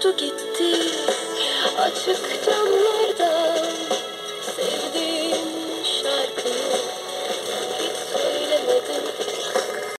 to get